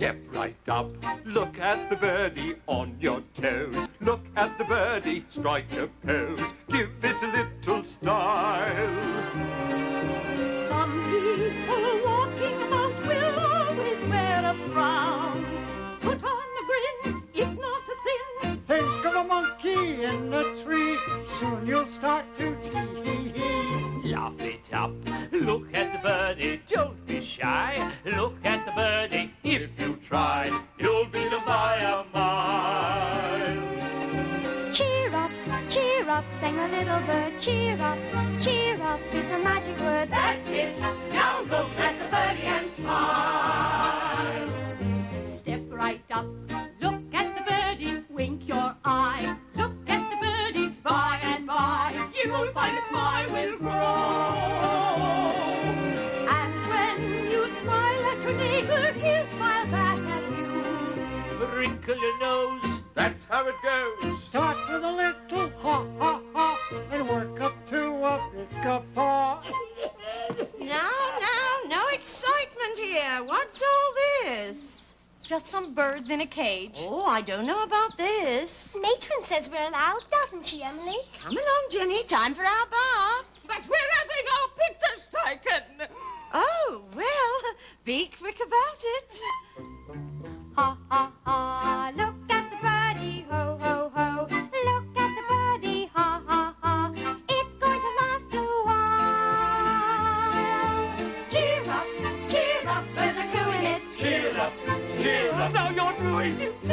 Step right up, look at the birdie on your toes. Look at the birdie, strike a pose. Give it a little style. Some people walking about will always wear a frown. Put on a grin, it's not a sin. Think of a monkey in a tree, soon you'll start to tee. Laugh it up, look at the birdie, don't be shy. Look at the birdie, if you you'll be the by a mile. Cheer up, cheer up, sang a little bird. Cheer up, cheer up, it's a magic word. That's it. Now look at the birdie and smile. Step right up, look at the birdie, wink your eye. Look at the birdie, by and by, you'll find a smile will grow. Wrinkle your nose, that's how it goes. Start with a little ha ha ha, and work up to a big guffaw. Now, now, no excitement here. What's all this? Just some birds in a cage. Oh, I don't know about this. Matron says we're allowed, doesn't she, Emily? Come along, Jenny. Time for our bath. But we're having our pictures taken. Oh, well, be quick about it. you.